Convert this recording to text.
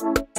Música